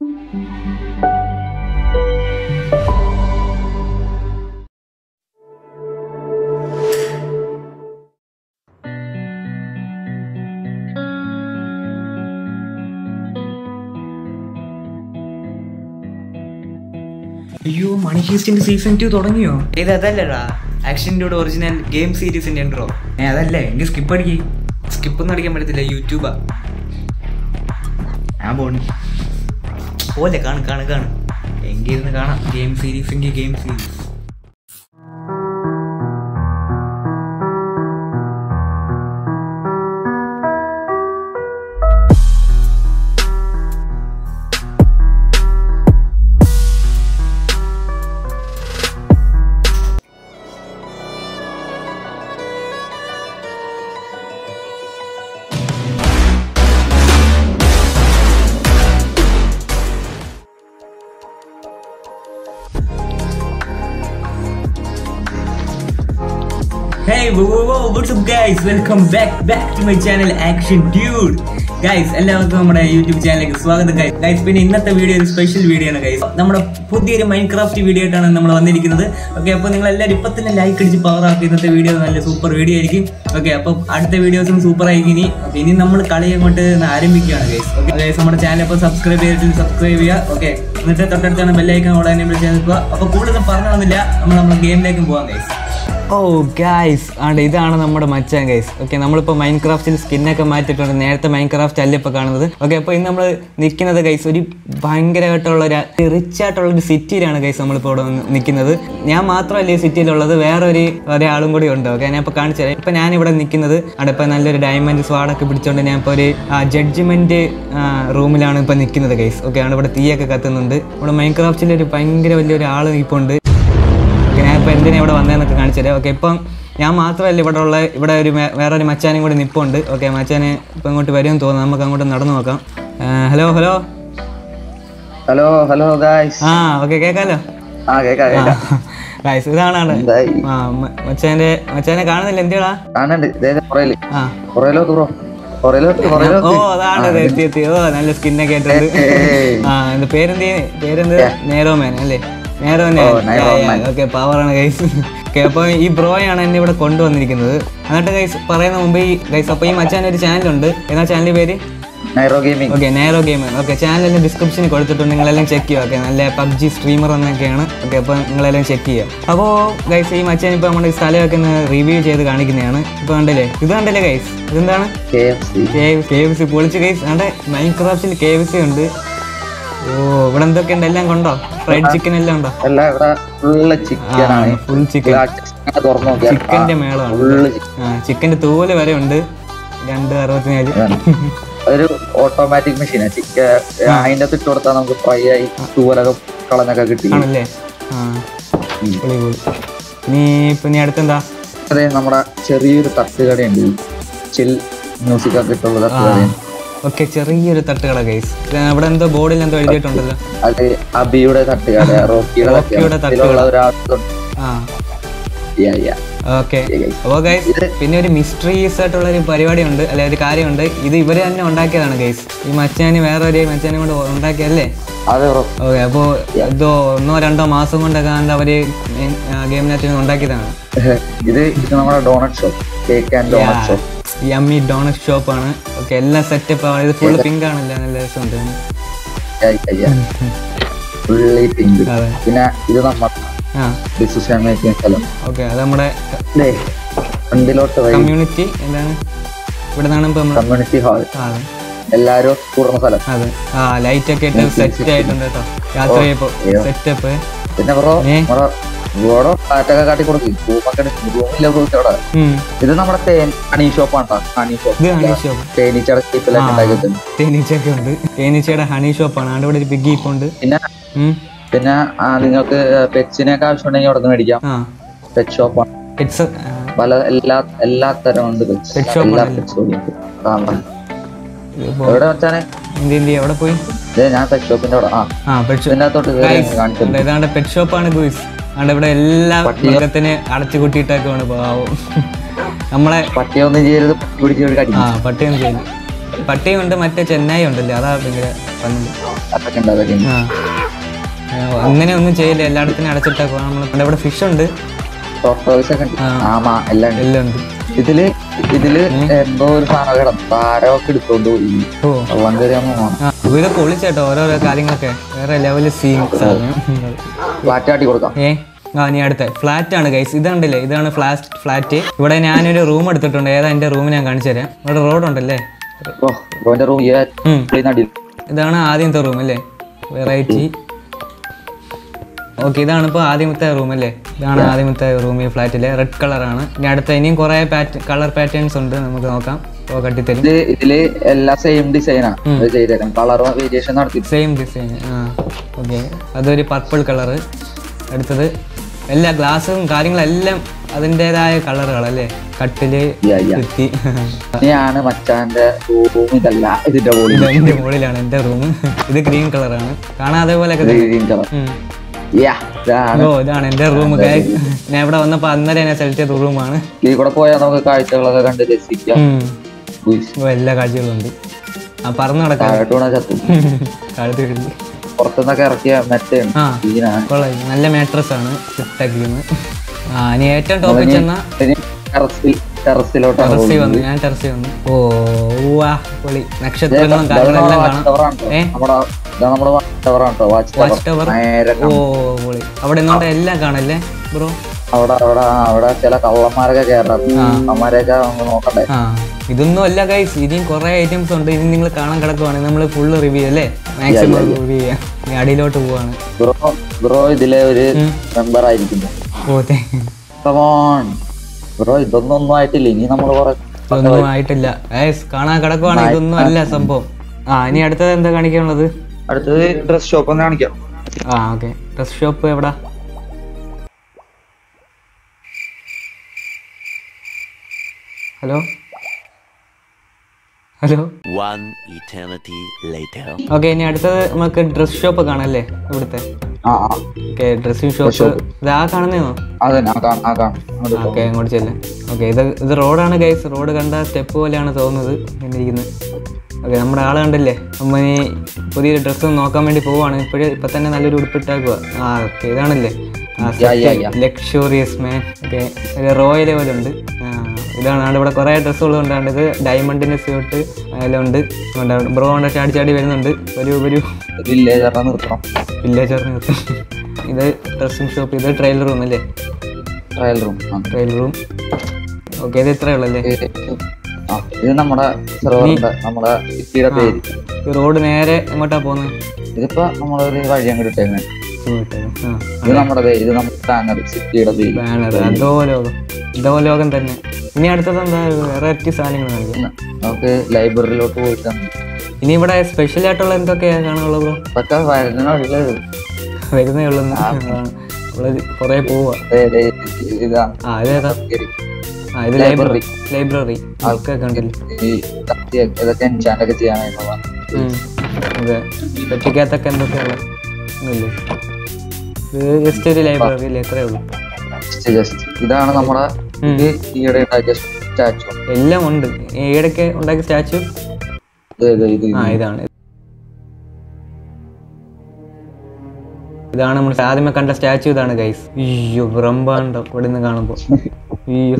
അയ്യോ മണി ഹീസ്റ്റിന്റെ season two തുടങ്ങിയോ? ഇത് അതല്ലടാ. ആക്ഷന്റെ ഒറിജിനൽ ഗെയിം സീരീസിന്റെ ഉണ്ടോ ഏ അതല്ലേ? എനിക്ക് സ്കിപ്പ് അടിക്കി. സ്കിപ്പ് ഒന്നും അടിക്കാൻ പറ്റത്തില്ല യൂട്യൂബാ ഞാൻ പോണു. പോലെ കാണും കാണും കാണും. എങ്കിൽ ഇരുന്ന് കാണാം. ഗെയിം സീരീസ് എങ്കിൽ game series up guys? Welcome back back to my channel Action Dude. Guys എല്ലാവർക്കും നമ്മുടെ യൂട്യൂബ് ചാനലിലേക്ക് സ്വാഗതം ഗൈസ് ഗൈസ് പിന്നെ ഇന്നത്തെ വീഡിയോ ഒരു സ്പെഷ്യൽ വീഡിയോ ആണ് ഗൈസ് നമ്മുടെ പുതിയൊരു മൈൻഡ് ക്രാഫ്റ്റ് വീഡിയോ ആയിട്ടാണ് നമ്മൾ വന്നിരിക്കുന്നത്. ഓക്കെ അപ്പോൾ നിങ്ങൾ എല്ലാവരും ഇപ്പം തന്നെ ലൈക്ക് അടിച്ച് പവർ ആക്കി ഇന്നത്തെ വീഡിയോ നല്ല സൂപ്പർ വീഡിയോ ആയിരിക്കും. ഓക്കെ അപ്പോൾ അടുത്ത വീഡിയോസും സൂപ്പർ ആയിരിക്കും ഇനി. ഇനി നമ്മൾ കളി അങ്ങോട്ട് ആരംഭിക്കുകയാണ് ഗൈസ് ഓക്കെ ഗൈസ് നമ്മുടെ ചാനൽ ഇപ്പോൾ സബ്സ്ക്രൈബ് ചെയ്തിട്ട് സബ്സ്ക്രൈബ് ചെയ്യുക. ഓക്കെ എന്നിട്ട് തൊട്ടടുത്താണ് ബെല്ലൈക്കൺ ഓടാൻ ചെയ്ത് അപ്പോൾ കൂടുതൽ പറഞ്ഞു വന്നില്ല നമ്മൾ നമ്മുടെ ഗെയിമിലേക്കും പോകാം ഗൈസ് ഓ ഗൈസ് ആണ് ഇതാണ് നമ്മുടെ മച്ചാൻ ഗൈസ് ഓക്കെ നമ്മളിപ്പോൾ മൈൻ ക്രാഫ്റ്റിൽ സ്കിന്നൊക്കെ മാറ്റിയിട്ടുണ്ട്. നേരത്തെ മൈൻ ക്രാഫ്റ്റ് അല്ല ഇപ്പോൾ കാണുന്നത്? ഓക്കെ അപ്പോൾ ഇന്ന് നമ്മൾ നിൽക്കുന്നത് ഗൈസ് ഒരു ഭയങ്കരമായിട്ടുള്ള ഒരു റിച്ച് ആയിട്ടുള്ള ഒരു സിറ്റിയിലാണ് ഗൈസ് നമ്മളിപ്പോൾ ഇവിടെ നിൽക്കുന്നത് ഞാൻ മാത്രമല്ല ഈ സിറ്റിയിലുള്ളത് വേറെ ഒരു ഒരാളും കൂടി ഉണ്ട്. ഓക്കെ ഞാൻ ഇപ്പോൾ കാണിച്ചു തരാം. ഇപ്പോൾ ഞാനിവിടെ നിൽക്കുന്നത് അവിടെ ഇപ്പോൾ നല്ലൊരു ഡയമണ്ട് സ്വാഡൊക്കെ പിടിച്ചുകൊണ്ട് ഞാൻ ഇപ്പോൾ ഒരു ജഡ്ജ്മെന്റ് റൂമിലാണ് ഇപ്പോൾ നിൽക്കുന്നത് ഗൈസ് ഓക്കെ ആണ് ഇവിടെ തീയൊക്കെ കത്തുന്നുണ്ട്. ഇവിടെ മൈൻ ക്രാഫ്റ്റിന്റെ ഒരു ഭയങ്കര വലിയൊരു ആൾ ഇപ്പോൾ ഉണ്ട്. ഓക്കെ ഞാൻ ഇപ്പോൾ എന്തിനാ ഇവിടെ വന്നതെന്നൊക്കെ കാണിച്ചു തരാം ഓക്കെ ഇപ്പം ഞാൻ മാത്രമല്ല ഇവിടെ ഉള്ള ഇവിടെ ഒരു വേറെ ഒരു മച്ചാനും കൂടി നിപ്പുണ്ട്. ഓക്കെ മച്ചാനെ ഇപ്പം ഇങ്ങോട്ട് വരുമെന്ന് തോന്നുന്നു. നമുക്ക് അങ്ങോട്ട് നടന്നു നോക്കാം. Hello hello. Hello hello guys ആ ഓക്കെ കേക്കാലോ? ആ കേക്കാം ഇതാണ് ആൾ ആ മച്ചാന്റെ മച്ചാനെ കാണുന്നില്ല ഓ അതാണ് എത്തി എത്തി ഓ നല്ല സ്കിന്നൊക്കെ ആയിട്ടുണ്ട്. ആ എന്റെ പേരെന്ത്? പേരെന്ത്? നേരോമേൻ അല്ലേ. ഓക്കെ പവറാണ് ഗൈസ് ഓക്കെ അപ്പോൾ ഈ ബ്രോയാണ് എന്നെ ഇവിടെ കൊണ്ടുവന്നിരിക്കുന്നത്. എന്നിട്ട് ഗൈസ് പറയുന്ന മുമ്പ് ഈ ഗൈസ് അപ്പോൾ ഈ മച്ചാൻ ഒരു ചാനലുണ്ട് എന്നാ ചാനലിന്റെ പേര്? Nyro gaming okay Nyro gamer okay ചാനലിന്റെ ഡിസ്ക്രിപ്ഷൻ കൊടുത്തിട്ടുണ്ട്. നിങ്ങളെല്ലാം ചെക്ക് ചെയ്യുക. ഓക്കെ നല്ല പബ്ജി സ്ട്രീമർ എന്നൊക്കെയാണ്. ഓക്കെ അപ്പോൾ നിങ്ങളെല്ലാം ചെക്ക് ചെയ്യുക. അപ്പോൾ ഗൈസ് ഈ മച്ചാൻ ഇപ്പോൾ നമ്മുടെ ഈ സ്ഥലമൊക്കെ ഒന്ന് റിവ്യൂ ചെയ്ത് കാണിക്കുന്നതാണ്. ഇപ്പോൾ കണ്ടല്ലേ? ഇത് കണ്ടല്ലേ ഗൈസ് ഇതെന്താണ്? കെ എഫ് സി പൊളിച്ച് ഗൈസ് അവിടെ മൈൻ ക്രാഫ്റ്റിൽ കെ എഫ് സി ഉണ്ട്. ഓ ഇവിടെ എന്തൊക്കെ ഉണ്ട് എല്ലാം കൊണ്ടോ? ഫ്രൈഡ് ചിക്കൻ എല്ലാം ഉണ്ടോ? അല്ല ഇവിടെ ഫുള്ള് ചിക്കനാണ് ഫുൾ ചിക്കൻ ചിക്കന്റെ മേളാണ് ചിക്കന്റെ തൂൽ വരെ ഉണ്ട്. രണ്ട് അറുപത്തിനാല്. ഒരു ഓട്ടോമാറ്റിക് മെഷീനാണ് ചിക്കൻ അതിന്റെ അകത്ത് ഇട്ട് കൊടുത്താൽ നമുക്ക് ഫ്രൈ ആയി തൂവലൊക്കെ കളഞ്ഞൊക്കെ കിട്ടി. ആണല്ലേ? നീ ഇപ്പൊ നീ അടുത്തെന്താ? അതെ നമ്മുടെ ചെറിയൊരു തട്ടുകടയുണ്ട്. ചിൽ മ്യൂസിക് ഒക്കെ ഇട്ടുള്ള തട്ടുകടയാണ് ഓക്കെ ചെറിയൊരു തട്ടുകട ഗൈസ് അവിടെ എന്തോ ബോർഡിൽ എന്തോ എഴുതിയിട്ടുണ്ടല്ലോ. അത് അബിയുടെ തട്ടുകട റോക്കിയുടെ തട്ടുകട. ആ. ഓക്കെ. അപ്പോൾ ഗൈസ് പിന്നെ ഒരു മിസ്റ്ററീസ് ആയിട്ടുള്ള ഒരു പരിപാടിയുണ്ട് അല്ലെ ഒരു കാര്യമുണ്ട്. ഇത് ഇവർ തന്നെ ഉണ്ടാക്കിയതാണ് ഗൈസ് ഈ മച്ചാന് വേറെ ഒരു മച്ചാനെ കൊണ്ട് ഉണ്ടാക്കിയല്ലേ ഓക്കെ അപ്പോൾ ഇതോ ഒന്നോ രണ്ടോ മാസം കൊണ്ടൊക്കെ ആണ്ട് അവർ ഗെയിമിനകത്ത് ഉണ്ടാക്കിയതാണ്. ഇത് ഇത് നമ്മുടെ donut shop cake and donut shop ഈ അമ്മി ഷോപ്പ് ആണ്. ഓക്കെ എല്ലാം സെറ്റപ്പ് ആണ്. ഇത് ഫുള്ള് പിങ്ക് ആണല്ലോ നല്ല രസമുണ്ട്. അതെ. പിന്നെ ഇത് നമ്മുടെ ആ. ഡിസിഷൻ മേക്കിംഗ് സ്ഥലം. ഓക്കെ അത് നമ്മുടെ ദേ, ഫ്രണ്ടിലോട്ട് കമ്മ്യൂണിറ്റി എന്താണ്? ഇവിടെ നിന്നാണ് കമ്മ്യൂണിറ്റി ഹാൾ എല്ലാരും കൂടുന്ന സ്ഥലം. അതെ. ആ ലൈറ്റ് ഒക്കെ ഇട്ട് സെറ്റ് ആയിട്ടുണ്ട് കേട്ടോ. യാത്ര ചെയ്യപ്പോ. സെറ്റപ്പ് പിന്നെ ഇവിടെ കാറ്റൊക്കെ കാട്ടി കൊടുക്കും റൂമൊക്കെ റൂമില്ല അവിടെ ഇത് നമ്മുടെ തേൻ ഹണി ഷോപ്പാണ് ഹണി ഷോപ്പ് തേനീച്ചയുടെ തേനീച്ചയൊക്കെ ഉണ്ട്. തേനീച്ചയുടെ ഹണി ഷോപ്പാണ് അവിടെ ഇവിടെ ഒരു ബിഗ് ഇപ്പൊ ഉണ്ട്. പിന്നെ. പിന്നെ നിങ്ങൾക്ക് പെറ്റ്സിനൊക്കെ ആവശ്യമുണ്ടെങ്കിൽ അവിടെ നിന്ന് മേടിക്കാം പെറ്റ് ഷോപ്പാണ് പെറ്റ്സ് പല എല്ലാ എല്ലാ തരം ഉണ്ട്. എല്ലാ എവിടെ വെച്ചാണ്? എവിടെ പോയി? ഞാൻ പെറ്റ് ഷോപ്പിന്റെ അവിടെ. ആ. പെറ്റ് ഇതിന്റെ അകത്തോട്ട് കാണിച്ചു ഇതാണ്ട് പെറ്റ് ഷോപ്പാണ് ഗുയിസ് അവിടെ ഇവിടെ എല്ലാ മൃഗത്തിനെ അടച്ചു കൂട്ടിയിട്ടൊക്കെയാണ് പാവം. നമ്മളെ പട്ടിയൊന്നും ചെയ്യരുത് ആ പട്ടിയൊന്നും ചെയ്തു പട്ടിയും ഉണ്ട് മറ്റേ ചെന്നൈ ഉണ്ടല്ലേ അതാ ഭയങ്കര ആ. അങ്ങനെ ഒന്നും ചെയ്യില്ല എല്ലായിടത്തിനും അടച്ചിട്ടൊക്കെ നമ്മൾ ഇവിടെ ഫിഷ്. ഉണ്ട്. എല്ലാം ഉണ്ട്. ഇതിൽ ഇതിൽ എന്തോ ഒരു സാധനം താരമൊക്കെ എടുത്തോണ്ട് പോയി. വെള്ളം കയറിയാ തോന്നുന്നു പൊളിച്ചേട്ടോ ഓരോരോ കാര്യങ്ങളൊക്കെ. വേറെ ലെവൽ സീൻ സാധനം. ഫ്ലാറ്റ് ആട്ടി കൊടുക്കാം. ഏ? ആ നീ അടുത്ത. ഫ്ലാറ്റ് ആണ് ഗൈസ് ഇതുണ്ടല്ലേ ഇതാണ് ഫ്ലാറ്റ് ഫ്ലാറ്റ് ഇവിടെ ഞാനൊരു റൂം എടുത്തിട്ടുണ്ട്. ഏതാ എന്റെ റൂം ഞാൻ കാണിച്ചു തരാം. ഇവിടെ റോഡ് ഉണ്ടല്ലേ. ഇതാണ് ആദ്യത്തെ റൂം അല്ലേ? വെറൈറ്റി ഓക്കെ ഇതാണ് ഇപ്പോൾ ആദ്യമത്തെ റൂം അല്ലേ? ഇതാണ് ആദ്യമത്തെ റൂം ഈ ഫ്ലാറ്റിലെ റെഡ് കളറാണ് ഇനി അടുത്ത ഇനിയും കുറേ കളർ പാറ്റേൺസ് ഉണ്ട് നമുക്ക് നോക്കാം. ഓ കട്ടിത്തരും. ഇത് ഇതിൽ എല്ലാം സെയിം ഡിസൈനാ അത് ചെയ്തേക്കാം. കളർ വേരിയേഷൻ നടത്തി. സെയിം ഡിസൈൻ ആ. ഓക്കെ അതൊരു പർപ്പിൾ കളർ അടുത്തത് എല്ലാ ഗ്ലാസും കാര്യങ്ങളെല്ലാം അതിന്റെതായ കളറുകളല്ലേ കട്ടിൽ yeah. മച്ചാന്റെ റൂം ഇതല്ല. ഇതിന്റെ മുകളിലാണ്. എന്റെ റൂം ഇത് ഗ്രീൻ കളറാണ് കാണാൻ തന്നെ. ഗ്രീൻ കളർ ഇതാണ്. എന്റെ റൂം ഞാൻ ഇവിടെ വന്നപ്പോ അന്നേരം എന്നെ സെലക്ട് ചെയ്ത റൂമാണ് ഇതിൽ കൂടെ പോയാൽ നമുക്ക് കാഴ്ചകളൊക്കെ കണ്ട് രസിക്കാം. എല്ലാ കാഴ്ചകളും ഉണ്ട്. ആ പറന്ന് നടക്കാം. പുറത്തുനിന്നൊക്കെ ഇറക്കിയ മെറ്റയാണ് നല്ല മാട്രസ് ആണ്. ഷിഫ്റ്റാക്കിയത് ആ ഇനി ഏറ്റവും ടോപ്പിൽ ചെന്ന ടെറസിൽ വന്നു ഞാൻ വന്നു. ഓ പൊളി നക്ഷത്രങ്ങളും കാര്യങ്ങളെല്ലാം കാണാം. Watch tower. ഓ പൊളി അവിടെ എല്ലാം കാണല്ലേ ബ്രോ? അവിടെ അവിടെ അവിടെ ചില കള്ളന്മാരൊക്കെ കയറാം നോക്കണ്ടേ? ഇതൊന്നും അല്ല ഗൈസ് ഇനിയും കുറെ ഐറ്റംസ് ഉണ്ട്. ഇനി നിങ്ങൾ കാണാൻ കിടക്കുവാണെങ്കിൽ നമ്മൾ ഫുള്ള് റിവ്യൂ അല്ലേ? മാക്സിമം റിവ്യൂ ചെയ്യാം. അടിയിലോട്ട് പോവാണ്. ബ്രോ ബ്രോ ഇതിലെ ഒരു മെമ്പർ ആയിരിക്കുന്നു. ഓ കമോൺ ബ്രോ ഇതൊന്നും ആയിട്ടില്ല. ഇനി നമ്മൾ ഇതൊന്നും ആയിട്ടില്ല. കാണാൻ കിടക്കുവാണ്. ഇതൊന്നും അല്ല സംഭവം. ആ ഇനി അടുത്തത് എന്താ കാണിക്കാനുള്ളത്? അടുത്തത് ഡ്രസ് ഷോപ്പ് ഒന്ന് കാണിക്കാം. ആ ഓക്കെ. ഡ്രസ് ഷോപ്പ് എവിടാ? ഹലോ? ഹലോ. ഓക്കെ ഇനി അടുത്തത് നമുക്ക് ഡ്രസ് ഷോപ്പ് കാണല്ലേ? ഇവിടുത്തെ. ഓക്കെ ഡ്രസ്സിംഗ് ഷോപ്പ് ഇത് ആ കാണുന്നേന്നോ. ഓക്കെ അങ്ങോട്ട് ചെല്ലാം. ഓക്കെ ഇത് ഇത് റോഡാണ് ഗൈസ് റോഡ് കണ്ട സ്റ്റെപ്പ് പോലെയാണ് തോന്നുന്നത്. എന്നിരിക്കുന്നത് ഓക്കെ നമ്മുടെ ആളെ കണ്ടില്ലേ? അമ്മ ഈ പുതിയൊരു ഡ്രസ്സ് നോക്കാൻ വേണ്ടി പോവാണ്. ഇപ്പോഴും ഇപ്പൊ തന്നെ നല്ലൊരു ഉടുപ്പിട്ടാക്കുക ആ ഓക്കെ ഇതാണല്ലേ. ലക്ഷറിയസ് മാൻ ഓക്കെ റോയൽ പോലെ ഉണ്ട്. ആ, ഇതാണ് ആണ്ട് ഇവിടെ കുറേ ഡ്രസ്സുകൾ ഉണ്ടാണ്ട് ഇത് ഡയമണ്ടിന്റെ സ്യൂട്ട് എല്ലാം ഉണ്ട്. കൊണ്ടാണ് ബ്രോ കൊണ്ട് ചാടി ചാടി വരുന്നുണ്ട്. ഒരു ഒരു വില്ലേജറിനെ നിർത്തണം. വില്ലേജറിന് ഇത് ഡ്രസ്സിങ് ഷോപ്പ് ഇത് ട്രെയിലർ റൂം അല്ലേ? Trial room trial room okay ഇത് ഇത്രയേ ഉള്ളല്ലേ ഇത് നമ്മുടെ നമ്മുടെ സിറ്റിയുടെ പേര്. ഈ റോഡ് നേരെ എങ്ങോട്ടാ പോകുന്നത് ഇതിപ്പോ നമ്മളൊരു വഴി അങ്ങോട്ട് ഇട്ടേക്കുന്നത് ആ ഇത് നമ്മുടെ പേര്. ഇത് നമ്മുടെ ബാനർ സിറ്റിയുടെ പേര്. ബാനർ അതോ ലോകം. ഇതോ ലോകം തന്നെ. ഇനി അടുത്തത് എന്താ? വെറൈറ്റി സാധനങ്ങൾ നമുക്ക് ലൈബ്രറിയിലോട്ട് പോയിട്ട് ഇനി ഇവിടെ സ്പെഷ്യൽ ആയിട്ടുള്ള എന്തൊക്കെയാ കാണാനുള്ളത് ബ്രോ? ഇതൊക്കെ വരുന്നേ ഉള്ളൂ നമ്മൾ കുറേ പോവാ. ഇതാ. ആ ഇതേതാ ആ ഇത് ലൈബ്രറി. ലൈബ്രറി. ആൾക്കൊക്കെ ഉണ്ടല്ലേ ഇതൊക്കെ ചെയ്യാനായിട്ടുള്ള അതെ. പെട്ടിക്കകത്തൊക്കെ ഒന്നുമില്ലേ ഇത് ജസ്റ്റ് ഒരു ലൈബ്രറിയിൽ എത്രയേ ഉള്ളൂ. ജസ്റ്റ് ഇതാണ് നമ്മുടെ ഇത് ഈയിടെ ഉണ്ടാക്കിയ സ്റ്റാച്ചു. എല്ലാം ഉണ്ട്. ഈയിടയ്ക്ക് ഉണ്ടാക്കിയ സ്റ്റാച്ചു? ആ ഇതാണ്. ഇതാണ് നമ്മൾ ആദ്യമേ കണ്ട സ്റ്റാച്ചു ഇതാണ് ഗൈസ് അയ്യോ ബ്രഹ്മാണ്ടോ. ഇവിടെ നിന്ന് കാണുമ്പോ. അയ്യോ.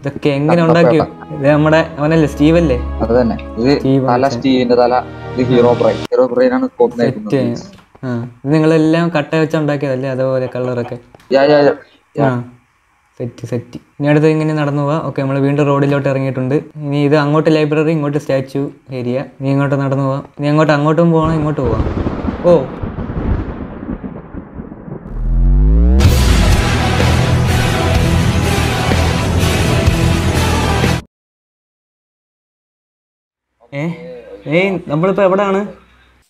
ഇതൊക്കെ എങ്ങനെ ഉണ്ടാക്കിയോ ഇത് നമ്മുടെ അവനല്ലേ സ്റ്റീവ് അല്ലേ അത് തന്നെ. ഇത് തല സ്റ്റീവിന്റെ തല ഇത് ഹീറോ ബ്രെയിൻ ഹീറോ ബ്രെയിൻ ആണ് കൊന്നേക്കുന്നത് നിങ്ങളെല്ലാം കട്ട വെച്ച് ഉണ്ടാക്കിയതല്ലേ അതേപോലെ കളറൊക്കെ? Set set. ഇനി അടുത്ത് ഇങ്ങനെ നടന്നു പോവാം. ഓക്കെ നമ്മൾ വീണ്ടും റോഡിലോട്ട് ഇറങ്ങിയിട്ടുണ്ട്. ഇനി ഇത് അങ്ങോട്ട് ലൈബ്രറി ഇങ്ങോട്ട് സ്റ്റാച്ചു ഏരിയ. നീ ഇങ്ങോട്ട് നടന്നു പോവാം. നീ അങ്ങോട്ട് അങ്ങോട്ടും പോകണം ഇങ്ങോട്ട് പോവാം. ഓ. ഏ? ഏയ് നമ്മളിപ്പോ എവിടാണ്?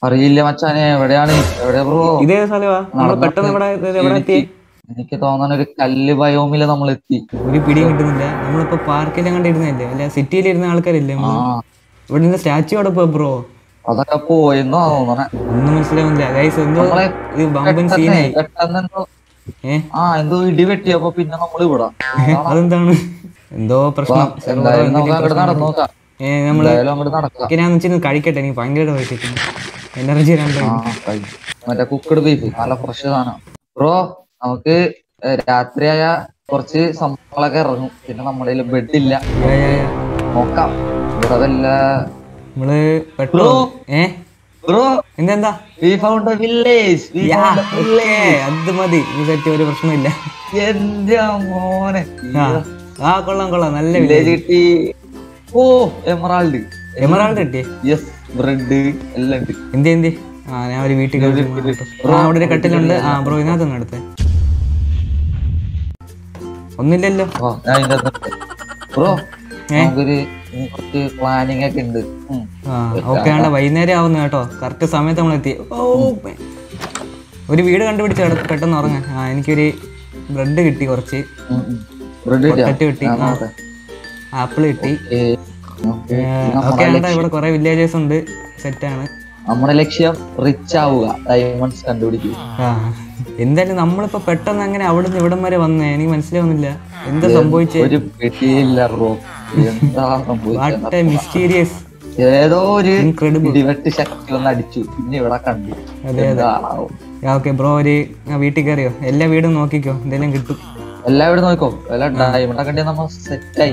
അറിയില്ല മച്ചാനെ. എവിടെയാണ്? എവിടെ ബ്രോ ഇതേ സ്ഥലമാ നമ്മൾ പെട്ടെന്ന് ഇവിടെ ഇത് എത്തി? എനിക്ക് തോന്നുന്ന ഒരു കല്ല് ബയോമിൽ നമ്മൾ എത്തി. ഒരു പിടിയും കിട്ടുന്നില്ല. നമ്മളിപ്പോ പാർക്കിൽ അങ്ങോട്ട് ഇരുന്നല്ലേ അല്ല സിറ്റിയിൽ ഇരുന്ന ആൾക്കാരില്ലേ? ഇവിടെ നിന്ന് സ്റ്റാച്ചു അവിടെ പോ ബ്രോ അതൊക്കെ പോയെന്നോ തോന്നണേ. ഒന്നും മനസ്സിലാവുന്നില്ല. ഗൈസ് എന്തോ ബമ്പൻ സീനായി ആ എന്തോ ഇടി വെട്ടിയപ്പോ പിന്നെ നമ്മൾ ഇവിടെ. അതെന്താണ്? എന്തോ പ്രശ്നം. എന്തായാലും നമുക്ക് അങ്ങോട്ട് നടന്നു നോക്കാം. ഏ നമ്മൾ അങ്ങോട്ട് നടക്കാം. ഞാൻ കഴിക്കട്ടെ. എനിക്ക് ഭയങ്കര കഴിക്കുന്നു എനർജി. മറ്റേ കുക്കഡ് ബീഫ് നല്ല ഫ്രഷ് സാധനം. ബ്രോ നമുക്ക് രാത്രിയായ കുറച്ച് സംഭവങ്ങളൊക്കെ ഇറങ്ങും. പിന്നെ നമ്മുടെ ബെഡ് ഇല്ല. നോക്കാം. അതല്ല. നമ്മൾ പെട്ടോ. ഏ? Bro എന്തെന്താ? We found village yeah, okay, അത് മതി. ഈ സെറ്റ് ഒരു പ്രശ്നമില്ല എന്റെ മോനെ. ആ ആ കൊള്ളാം കൊള്ളാം. നല്ല വില്ലേജ് കിട്ടി. ഓ എമറാൾഡ് എമറാൾഡ് കിട്ടിയേ യെസ് ബ്രെഡ് എല്ലാം ഉണ്ട് എന്തി എന്തി? ആ ഞാൻ ഒരു വീട്ടിൽ അവിടെ ഒരു കട്ടിലുണ്ട്. ആ ബ്രോ ഇതിനകത്തൊന്നും എടുത്തേ. ഒന്നില്ലല്ലോ ബ്രോ നമുക്കൊരു ഇനി കുറച്ച് പ്ലാനിങ് ഒക്കെ ഉണ്ട്. ഓക്കെ ആണ് വൈകുന്നേരം ആവുന്നു കേട്ടോ. കറക്റ്റ് സമയത്ത് നമ്മൾ എത്തി. ഒരു വീട് കണ്ടുപിടിച്ച പെട്ടെന്ന് ഉറങ്ങാൻ ആ എനിക്കൊരു ബ്രെഡ് കിട്ടി കുറച്ച്. ബ്രെഡ് കിട്ടി. ആപ്പിൾ കിട്ടി. ഇവിടെ കുറെ വില്ലേജസ് ഉണ്ട്. സെറ്റാണ് നമ്മുടെ ലക്ഷ്യം റിച്ച് ആവുക. ഡയമണ്ട്സ് കണ്ടുപിടിക്കുക. എന്തായാലും നമ്മളിപ്പോ പെട്ടെന്ന് അങ്ങനെ അവിടുന്ന് ഇവിടം വരെ വന്നേ. എനിക്ക് മനസ്സിലാവുന്നില്ല. എന്താ സംഭവിച്ചത് മിസ്റ്റീരിയസ് ഏതോ ഒരു. ഇടിവെട്ട് ശക്തി ഒന്ന് അടിച്ചു. പിന്നെ ഇവിടെ കണ്ടു. അതെ, അതെ. ഓക്കെ ബ്രോ ഒരു വീട്ടിൽ കയറിയോ? എല്ലാ വീടും നോക്കിക്കോ. എന്തെങ്കിലും കിട്ടും. എല്ലാവരും നോക്കോ. എല്ലാം ഡയമണ്ട് കണ്ടി നമ്മ സെറ്റ് ആയി.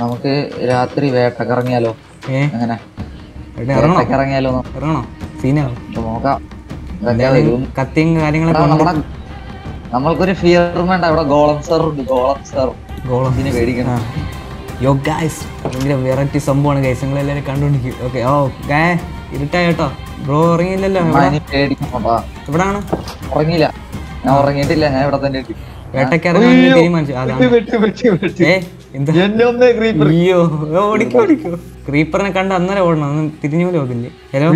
നമുക്ക് രാത്രി വേട്ടക്കിറങ്ങിയാലോ കറങ്ങിയാലോ അങ്ങനെ ഇറങ്ങിയാലോ ഇറങ്ങണോ? സീനാണോ നോക്കാം. കത്തിയും കാര്യങ്ങളൊക്കെ നമ്മൾക്കൊരു ഫിയർ വേണ്ട. അവിടെ ഗോളം സർ ഗോളം സർ ഗോളം പേടിക്കണം. യോ ഗായ്സ് ഭയങ്കര വെറൈറ്റി സംഭവമാണ് ഗൈസ് നിങ്ങൾ എല്ലാവരും കണ്ടുപിടിക്കും ഓക്കെ ഓ ഗേ ഇരുട്ടായ കേട്ടോ. ബ്രോ ഉറങ്ങിയില്ലല്ലോ എവിടാണ്? ഉറങ്ങിയില്ല. ഞാൻ ഉറങ്ങിയിട്ടില്ല. ഞാൻ ഇവിടെ തന്നെ ക്രീപ്പറിനെ കണ്ട് അന്നേരം ഓടണം. അന്ന് തിരിഞ്ഞു പോലും നോക്കില്ലേ ഹലോ?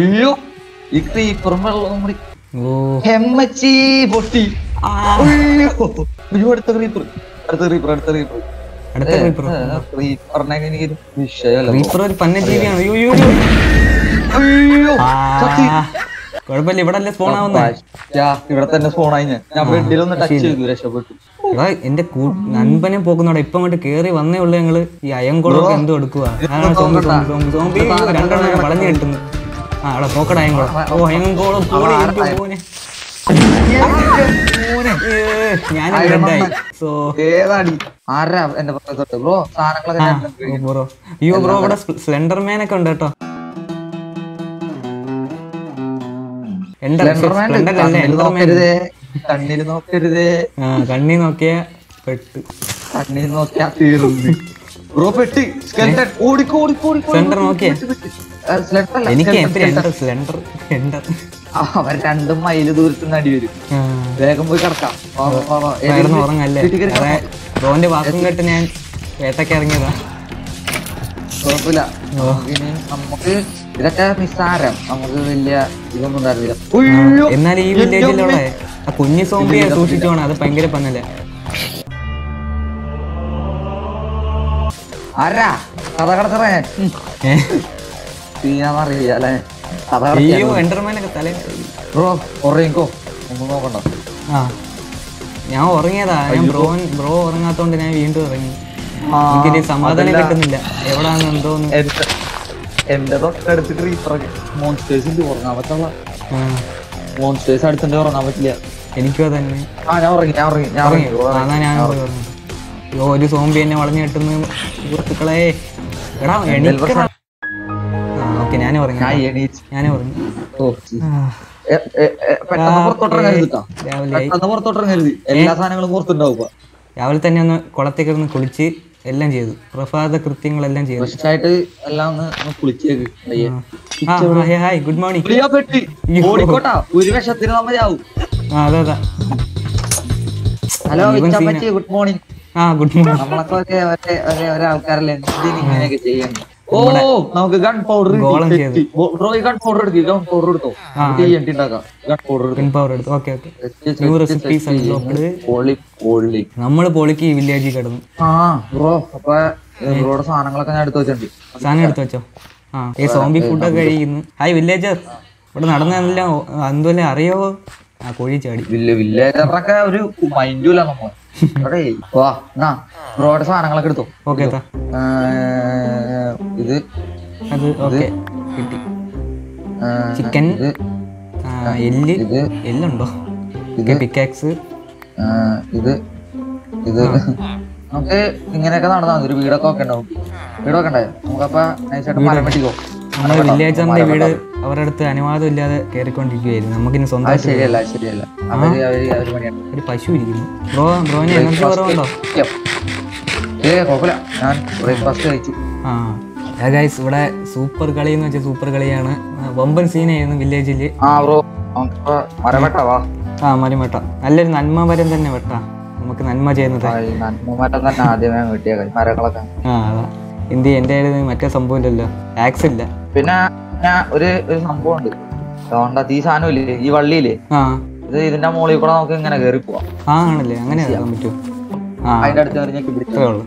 ഈ ക്രീപ്പറും ഓ. ഹെമ്മച്ചി പൊട്ടി. അടുത്ത ക്രീപ്പർ അടുത്ത ക്രീപ്പർ അടുത്ത ക്രീപ്പർ അടുത്ത ക്രീപ്പർ ക്രീപ്പറിനെ എനിക്ക് വിഷയമല്ല. ക്രീപ്പർ ഒരു പന്നജീവിയാണ് അയ്യോ കുഴപ്പമില്ല ഇവിടെ അല്ലേ സ്പോൺ ആവുന്നത് ഇവിടെ തന്നെ ഞാൻ. ഞാൻ ബെഡിലൊന്ന് ടച്ച് ചെയ്തു രക്ഷപ്പെട്ടു. എടാ എന്റെ നൻപനെ പോകുന്നവിടെ ഇപ്പൊ അങ്ങോട്ട് കേറി വന്നേ ഉള്ളു ഞങ്ങൾ. ഈ അയംകുളമൊക്കെ എന്തോ എടുക്കുക രണ്ടെണ്ണം വളഞ്ഞു കിട്ടുന്നു. ആ അവിടെ പോക്കട അയംകുളം ഓ അയംകുളം റെഡായി സോ ഏതാടി? ആരാ എന്റെ ബ്രോ സാധനങ്ങളൊക്കെ ഞാൻ ബ്രോ. അയ്യോ ബ്രോ ഇവിടെ? സ്ലെൻഡർമാൻ ഒക്കെ ഉണ്ട് കേട്ടോ. നോക്കരുത്. ആ കണ്ണി നോക്കിയ പെട്ട്. കണ്ണിൽ നോക്കിയാ തീർന്നു. ബ്രോ പെട്ടി സ്കെൽട്ടൻ ഓടിക്കോ ഓടിക്കോ ഓടിക്കോ സ്ലെൻഡർ നോക്കിയേ? സ്ലെൻഡർ അല്ല എനിക്ക്. സ്ലെൻഡർ അവൻ രണ്ടും മൈൽ ദൂരത്ത് അടി വരും. വേഗം പോയി കിടക്കാം. ഉറങ്ങല്ലേ? ബ്രോന്റെ വാക്കും കേട്ട് ഞാൻ വേട്ടക്കിറങ്ങിയതാ കുഴപ്പമില്ല. നമുക്ക് ഇതൊക്കെ നിസ്സാരം. നമുക്ക് വലിയ ഇതൊന്നും ഉണ്ടായിരുന്നില്ല. എന്നാൽ ഈ വില്ലേജിലുള്ള ആ കുഞ്ഞു സോമിയെ സൂക്ഷിച്ചു പോണം അത് ഭയങ്കര പന്നല്ല? ആരാ? കഥ കടത്തറ. സീനാന്നറിയില്ല അല്ലെ? കഥ അയ്യോ എൻഡർമാനൊക്കെ തല ബ്രോ ഉറങ്ങിക്കോ. ഒന്നും നോക്കണ്ട. ആ. ഞാൻ ഉറങ്ങിയതാ. ഞാൻ ബ്രോ ബ്രോ ഉറങ്ങാത്തോണ്ട് ഞാൻ വീണ്ടും ഇറങ്ങി എനിക്ക് സമാധാനം കിട്ടുന്നില്ല. എവിടാന്ന് എന്തോന്ന്. എന്റെ തൊട്ടടുത്തിട്ട് തൊട്ടടുത്ത് ക്രീപ്പറൊക്കെ മോൺസ്റ്റേഴ്സ് ഉണ്ട് ഉറങ്ങാൻ പറ്റുള്ള മോൺസ്റ്റേഴ്സ് അടുത്തുണ്ട് ഉറങ്ങാൻ പറ്റില്ല എനിക്കും അതന്നെ. ആ ഞാൻ ഉറങ്ങി ഞാൻ ഉറങ്ങി ഞാൻ ഉറങ്ങി. അതാ ഞാൻ അയ്യോ, ഒരു സോംബി എന്നെ വളഞ്ഞു കിട്ടുന്ന. സുഹൃത്തുക്കളെ. എടാ എണീക്കടാ ഓക്കെ ഉറങ്ങി. ഞാൻ ഉറങ്ങി. രാവിലെ തന്നെ ഒന്ന് കുളത്തേക്ക് ഒന്ന് കുളിച്ച് എല്ലാം ചെയ്തു. പ്രഭാത കൃത്യങ്ങളെല്ലാം ചെയ്തു. ആയിട്ട് എല്ലാം ഒന്ന് കുളിച്ചേക്ക്. ഹായ് ഹായ് ഗുഡ് മോർണിംഗ് ഓടിക്കോട്ടാ ഒരു ആ അതെ അതെ. ഹലോ ഗുഡ് മോർണിംഗ് ആ ഗുഡ് മോർണിംഗ് നമ്മളൊക്കെ ഒരേ ഒരേ ഒരേ ആൾക്കാരല്ലേ. എന്തിന് ഇങ്ങനെയൊക്കെ ചെയ്യുന്നു? ഓ നമുക്ക് gunpowder bro gunpowder എടുക്കി ഗൺ പൗഡർ എടുത്തോ? തീയണ്ടി ഉണ്ടാക്കാം. ഗൺ പൗഡർ ഗൺ പൗഡർ എടുത്തു. Okay okay. നമ്മൾ പൊളിക്ക് വില്ലേജിൽ കിടന്നു. ആ ബ്രോ അപ്പൊ ബ്രോയുടെ സാധനങ്ങളൊക്കെ ഞാൻ എടുത്തു വെച്ചിട്ടുണ്ട്. സാധനം എടുത്തു വെച്ചോ? ആ ഈ സോംബി ഫുഡൊക്കെ കഴിക്കുന്നു. ഹായ് വില്ലേജർ ഇവിടെ നടന്നെല്ലാം എന്തുമല്ലേ അറിയോ ആ കോഴി ചാടി. വില്ല വില്ലേജറൊക്കെ ഒരു മൈൻഡുമില്ല നമ്മൾ അടേ വാ എന്നാ ബ്രോയുടെ സാധനങ്ങളൊക്കെ എടുത്തു. ഓക്കെ ഇത് അത് ഓക്കെ കിട്ടി. ചിക്കൻ എല്ല് ഇത് എല്ലുണ്ടോ? ഇത് പിക്കാക്സ് ഇത് ഇത്. നമുക്ക് ഇങ്ങനെയൊക്കെ നടന്നാൽ മതി. ഒരു വീടൊക്കെ ഒക്കെ ഉണ്ടാവും വീടൊക്കെ ഉണ്ടായി നമുക്കപ്പോ നൈസായിട്ട് മരം വെട്ടിക്കോ. നമ്മുടെ ചന്ത വീട് അവരുടെ അടുത്ത് അനുവാദം ഇല്ലാതെ കയറിക്കൊണ്ടിരിക്കുകയായിരുന്നു നമുക്കിനി സ്വന്തം ശരിയല്ല ശരിയല്ല. ഒരു പശു ഇരിക്കുന്നു. ബ്രോ ബ്രോന് എനർജി കുറവുണ്ടോ? ആ. ഗൈസ് ഇവിടെ സൂപ്പർ കളി എന്ന് വെച്ചാൽ സൂപ്പർ കളിയാണ്. വമ്പൻ സീനായിരുന്നു വില്ലേജിൽ ആ ബ്രോ. നമുക്കിപ്പോ മരം വെട്ടാവാ ആ മരം വെട്ട നല്ലൊരു നന്മ മരം തന്നെ വെട്ട. നമുക്ക് നന്മ ചെയ്യുന്നത്. ആ, എന്ത് എന്റെ മറ്റേ സംഭവം ഇല്ലല്ലോ. ടാക്സ് ഇല്ല. പിന്നെ ഞാൻ ഒരു ഒരു സംഭവം ഉണ്ട് അതുകൊണ്ട് ഈ സാധനം ഇല്ലേ ഈ വള്ളിയില്ലേ? ഇത് ഇതിന്റെ മുകളിൽ കൂടെ നമുക്ക് ഇങ്ങനെ കേറി പോവാം. ആ ആണല്ലേ? അങ്ങനെ പറ്റുമോ? അതിന്റെ അടുത്ത് പിടിച്ചു. ഉള്ളൂ.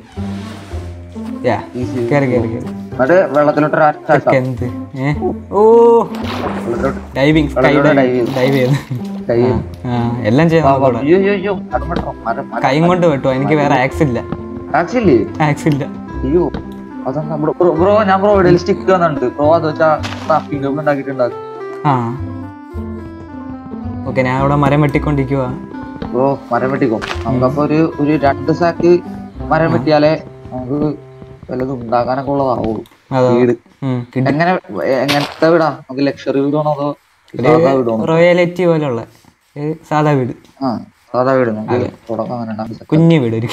എല്ലാം കൈ കൊണ്ട് വെട്ടോ എനിക്ക് വേറെ ആക്സ് ഇല്ല. ആക്ച്വലി ആക്സ് ഇല്ല. അയ്യോ. അതെന്താ നമ്മുടെ ബ്രോ ഞാൻ ബ്രോ ഇടയിൽ സ്റ്റിക്ക് വന്നിട്ടുണ്ട്. ബ്രോ അത് വെച്ചാൽ ക്രാഫ്റ്റിംഗ് ഉണ്ടാക്കിയിട്ടുണ്ടാകും ആ. ഓക്കെ ഞാൻ ഇവിടെ മരം വെട്ടിക്കൊണ്ടിരിക്കുക ബ്രോ മരം വെട്ടിക്കോ. നമുക്കപ്പോ ഒരു ഒരു രണ്ട് സാക്ക് മരം വെട്ടിയാലേ നമുക്ക് വല്ലതും ഉണ്ടാക്കാനൊക്കെ ഉള്ളതാവുള്ളൂ വീട്. എങ്ങനെ എങ്ങനത്തെ വീടാ? നമുക്ക് ലക്ഷറി വീടാണോ അതോ സാധാ വീടാണോ റോയാലിറ്റി പോലുള്ള. ഒരു സാധാ വീട്. ആ സാധാ വീട്. കുഞ്ഞു വീട് ഒരു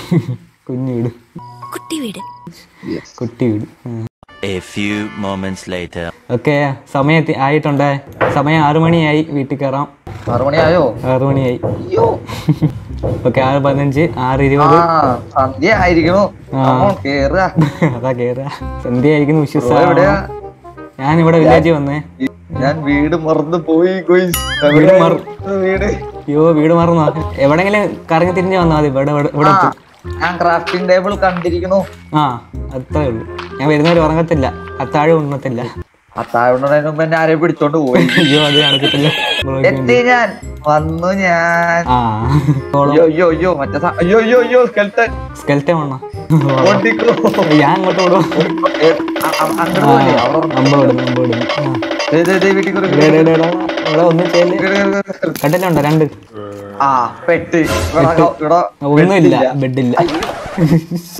കുഞ്ഞു വീട്. കുട്ടി വീട് A few moments later. Okay സമയം ആയിട്ടുണ്ട്. സമയം ആറു മണിയായി വീട്ടിൽ കയറാം. ആറുമണിയായോ ആറു മണിയായി. അയ്യോ. ഓക്കെ ആറ് പതിനഞ്ച് ആറ് ഇരുപത്. സന്ധ്യ ആയിരിക്കണു അതാ കേറുക സന്ധ്യ ആയിരിക്കുന്നു ബ്രോ വിശ്വസ ഞാൻ ഇവിടെ വില്ലേജിൽ വന്നേ. ഞാൻ വീട് മറന്നു പോയി. വീട് മറന്നു വീട്? അയ്യോ വീട് മറന്നോ. എവിടെങ്കിലും കറങ്ങി തിരിഞ്ഞു വന്നാൽ മതി. ഇവിടെ ഇവിടെ ഞാൻ ക്രാഫ്റ്റിംഗ് ടേബിൾ കണ്ടിരിക്കുന്നു. ആ അത്രേ ഉള്ളൂ. ഞാൻ വരുന്നവർ ഉറങ്ങത്തില്ല. അത്താഴം ഉണ്ണത്തില്ല. അത്താഴണതിന് മുമ്പ് എന്നെ ആരെയും പിടിച്ചോണ്ട് പോയി. അയ്യോ അത് നടക്കത്തില്ല. എത്തി ഞാൻ. വന്നു ഞാൻ. ആ. അയ്യോ അയ്യോ അയ്യോ മറ്റേ സാ- അയ്യോ അയ്യോ അയ്യോ സ്കെൽട്ടൻ സ്കെൽറ്റൻ വേണോ ഓടിക്കോ ഞാൻ അങ്ങോട്ട് വിടും. അവിടെ ആ. കട്ടിലുണ്ടോ രണ്ട്. ആ പെട്ട്. ഒന്നുമില്ല ബെഡില്ല.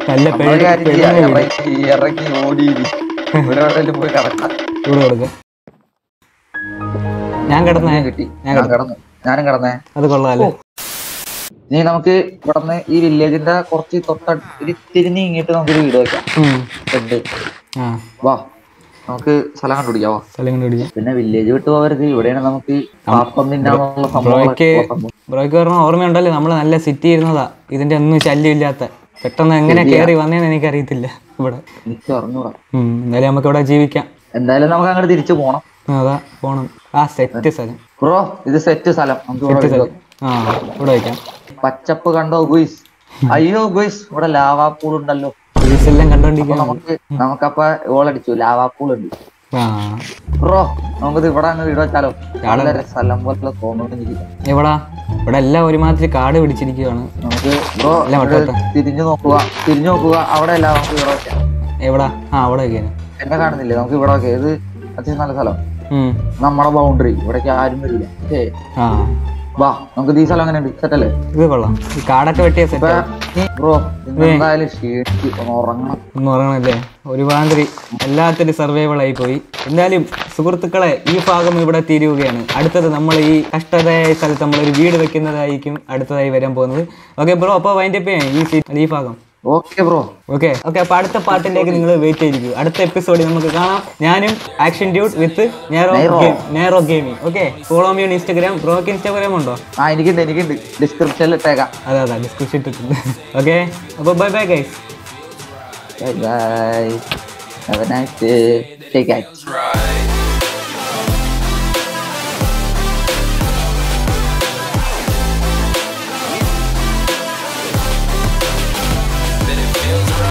നല്ല ഇറങ്ങി ഓടി പോയി കിടക്കാം. ഇവിടെ കൊടുക്ക. ഞാൻ കിടന്നേ. കിട്ടി. ഞാൻ കിടന്നു. ഞാനും കിടന്നേ. അത് കൊള്ളാല്ലേ ഇനി നമുക്ക് ഇവിടുന്ന് ഈ വില്ലേജിന്റെ കുറച്ച് തൊട്ട ഇങ്ങിട്ട് നമുക്കൊരു വീട് വെക്കാം. വാ. നമുക്ക് സ്ഥലം കണ്ടുപിടിക്കാവോ? സ്ഥലം കണ്ടുപിടിക്കാം. പിന്നെ വില്ലേജ് വിട്ട് പോകരുത് ഇവിടെയാണ് നമുക്ക് ബ്രോയ്ക്ക് പറഞ്ഞ ഓർമ്മയുണ്ടല്ലോ നമ്മൾ നല്ല സിറ്റി ഇരുന്നതാ. ഇതിന്റെ ഒന്നും ശല്യമില്ലാത്ത. പെട്ടെന്ന് എങ്ങനെ കയറി വന്നേന്ന് എനിക്കറിയത്തില്ല ഇവിടെ. എനിക്ക് അറിയത്തില്ല ഇവിടെ എന്തായാലും നമുക്ക് ഇവിടെ ജീവിക്കാം. എന്തായാലും നമുക്ക് അങ്ങോട്ട് തിരിച്ചു പോണം. അതാ പോണം. ആ സെറ്റ് സ്ഥലം. ബ്രോ ഇത് സെറ്റ് സ്ഥലം. സെറ്റ് ആ ഇവിടെ വയ്ക്കാം പച്ചപ്പ് കണ്ടോ ഗുയിസ്? അയ്യോ ഗുയിസ് ഇവിടെ ലാവാ പൂൾ ഉണ്ടല്ലോ എല്ലാം അപ്പൊ കണ്ടോണ്ടിരിക്കണം. നമുക്ക് നമുക്കപ്പ ഓളടിച്ചു ലാവാ പൂൾ ഉണ്ട്. ബ്രോ നമുക്കിത് ഇവിടെ അങ്ങ് വീട് വെച്ചാലോ? വളരെ സ്ഥലം പോലെ തോന്നുന്നു എവിടാ? ഇവിടെ എല്ലാം ഒരുമാതിരി കാട് പിടിച്ചിരിക്കുകയാണ് നമുക്ക് ബ്രോ തിരിഞ്ഞു നോക്കുക തിരിഞ്ഞു നോക്കുക. അവിടെ എല്ലാം നമുക്ക് ഇവിടെ വെക്കാം. എവിടാ? ആ അവിടെ വയ്ക്കാൻ എന്നെ കാണുന്നില്ലേ? നമുക്ക് ഇവിടെ വെക്കാം. ഇത് അത്യാവശ്യം നല്ല സ്ഥലം. നമ്മുടെ ബൗണ്ടറി ഇവിടേക്ക് ആരും വരില്ല. വാ നമുക്ക് ഈ സ്ഥലം അങ്ങനെ ഉണ്ട് സെറ്റ് അല്ലേ? ഇത് കൊള്ളാം. ഈ കാടൊക്കെ വെട്ടിയ സെറ്റ് ബ്രോ എന്തായാലും ഒന്ന് ഉറങ്ങണം എന്ന് പറയണല്ലേ ഒരുമാതിരി എല്ലാത്തിനും സർവൈവൾ ആയി പോയി എന്നാലും സുഹൃത്തുക്കളെ ഈ ഭാഗം ഇവിടെ തീരുകയാണ്. അടുത്തത് നമ്മൾ ഈ കഷ്ടതയായ സ്ഥലത്ത് നമ്മൾ ഒരു വീട് വെക്കുന്നതായിരിക്കും അടുത്തതായി വരാൻ പോകുന്നത്. ഓക്കെ ബ്രോ അപ്പോൾ വൈൻഡപ്പ് ചെയ്യാം ഈ ഈ ഭാഗം. ഓക്കെ ബ്രോ ഓക്കെ ഓക്കെ അപ്പൊ അടുത്ത പാട്ടിലേക്ക് നിങ്ങൾ വെയിറ്റ് ചെയ്തിരിക്കും. അടുത്ത എപ്പിസോഡിൽ നമുക്ക് കാണാം. ഞാനും Action Dude with Nyro gaming okay follow me on Instagram broke Instagram ഉണ്ടോ? ആ എനിക്കുണ്ട് എനിക്കുണ്ട്. ഡിസ്ക്രിപ്ഷനിൽ ഇട്ടേക്കാം. അതെ അതെ. ഡിസ്ക്രിപ്ഷൻ ഇട്ടിട്ടുണ്ട്. ഓക്കെ അപ്പൊ bye bye guys bye bye have a nice day take care